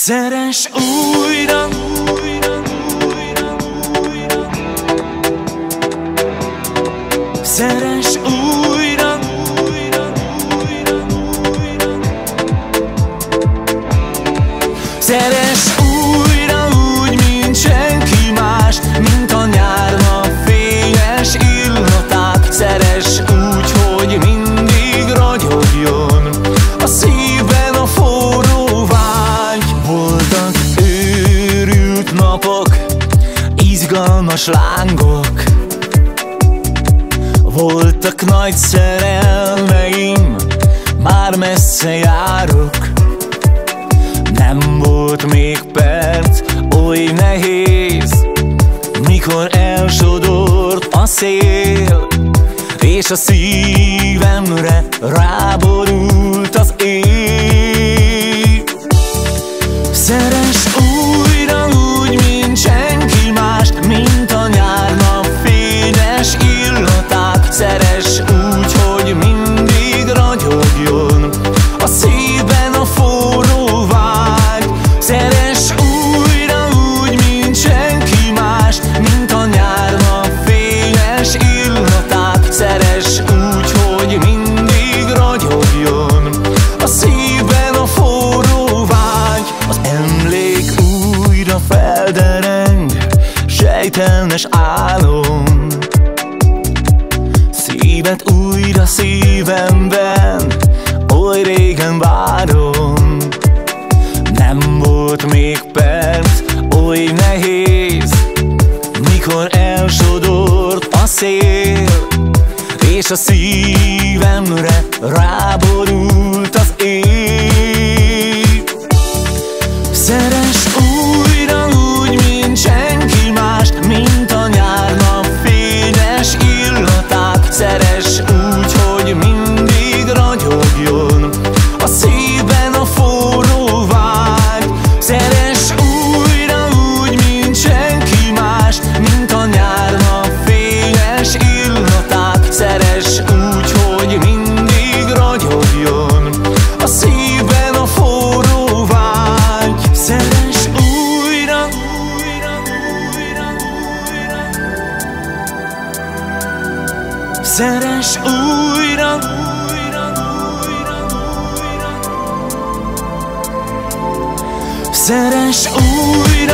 Szeres újra, újra, újra, újra. Szeres újra, újra, újra, újra. Szeres Fájdalmas lángok. Voltak nagy szerelmeim Már messze járok. Nem volt még perc Oly nehéz Mikor elsodort a szél És a szívemre ráborult. szerelmes álom. Szíved újra szívemben Oly régen várom. Nem volt még perc Oly nehéz Mikor elsodort a szél És a szívemre ráborul. Szeres újra, újra, újra, újra. Szeres újra